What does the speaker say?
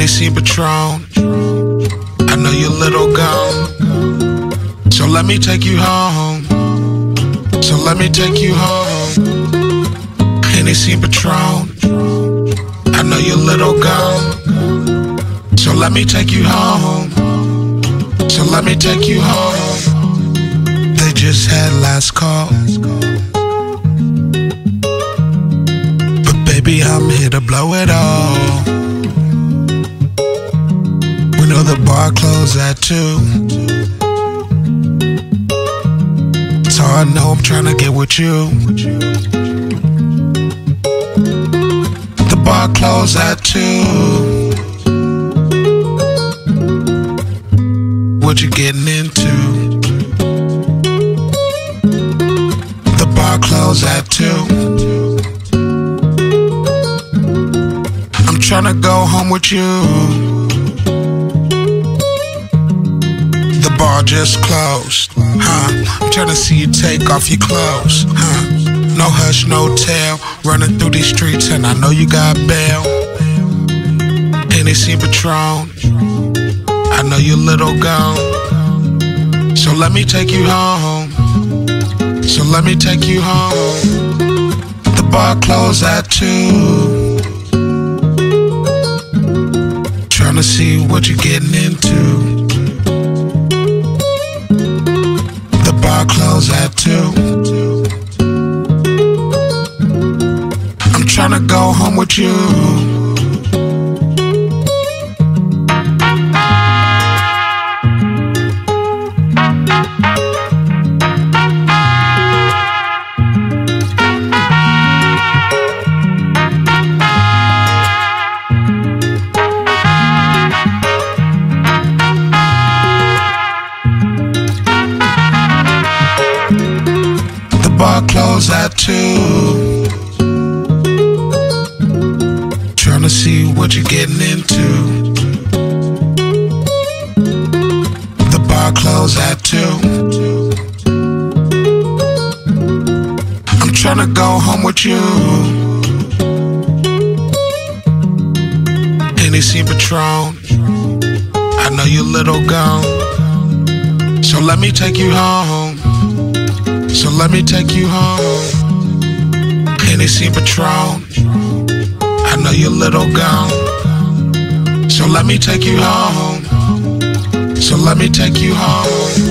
they Patron. I know you're little gone. So let me take you home. So let me take you home. Hennessy Patron. I know you're little gone. So let me take you home. So let me take you home. They just had last call. But baby, I'm here to blow it all. Bar closed at two. So I know I'm trying to get with you. The bar closed at two. What you getting into? The bar closed at two. I'm trying to go home with you. The bar just closed, huh? I'm trying to see you take off your clothes, huh? No hush, no tell. Running through these streets, and I know you got bail. Hennessy Patron. I know you're little gone. So let me take you home. So let me take you home. The bar closed at two. Trying to see what you're getting into. Trying to go home with you. The bar closed at two. See what you're getting into. The bar closed at two. I'm trying to go home with you. Hennessy Patron. I know you're little gone. So let me take you home. So let me take you home. Hennessy Patron. Know you're little gone. So let me take you home. So let me take you home.